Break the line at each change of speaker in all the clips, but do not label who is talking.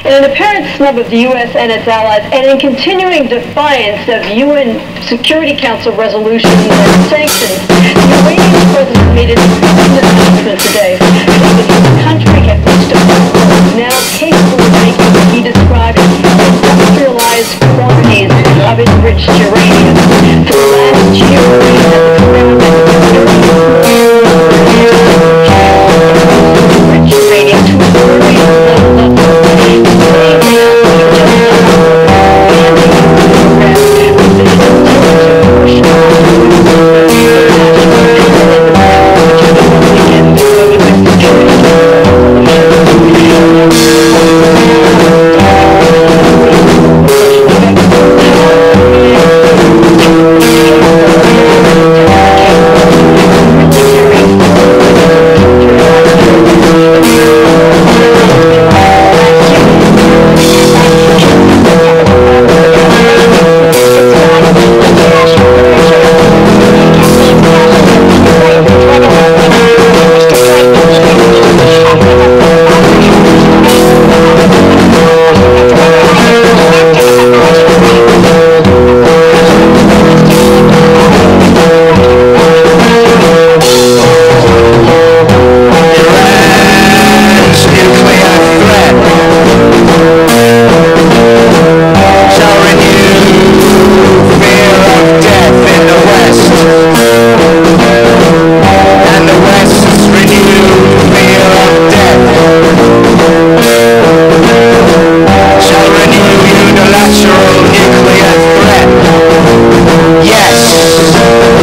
In an apparent snub of the U.S. and its allies, and in continuing defiance of UN Security Council resolutions and sanctions, the Iranian president made an important announcement today that his country had reached a point now capable of making what he described as industrialized quantities of enriched uranium. For the last year,
unilateral nuclear threat. Yes.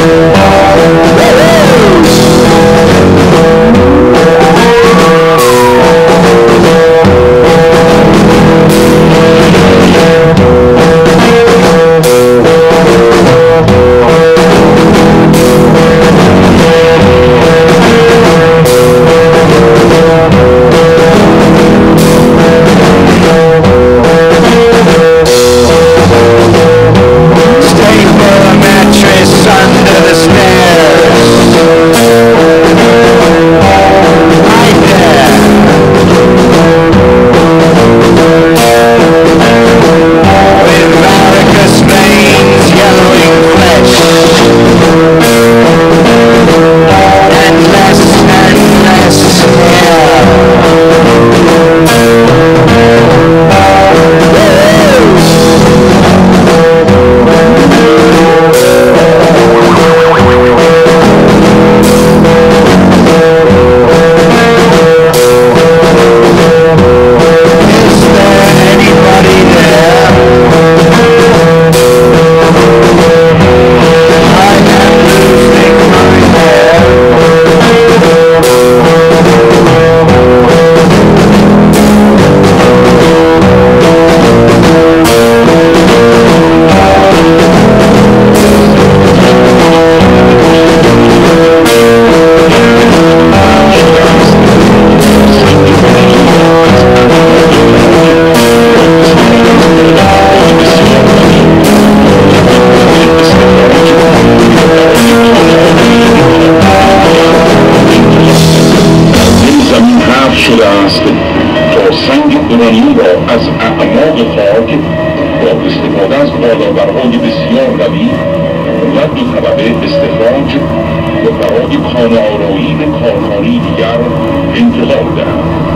شده است تا سنگ ایرانی را از اعماق خاک با استفاده از بالابرهای بسیار قوی و دو طبقه استخراج و برای خانه آرایی به کارخانه دیگر انتقال دهند.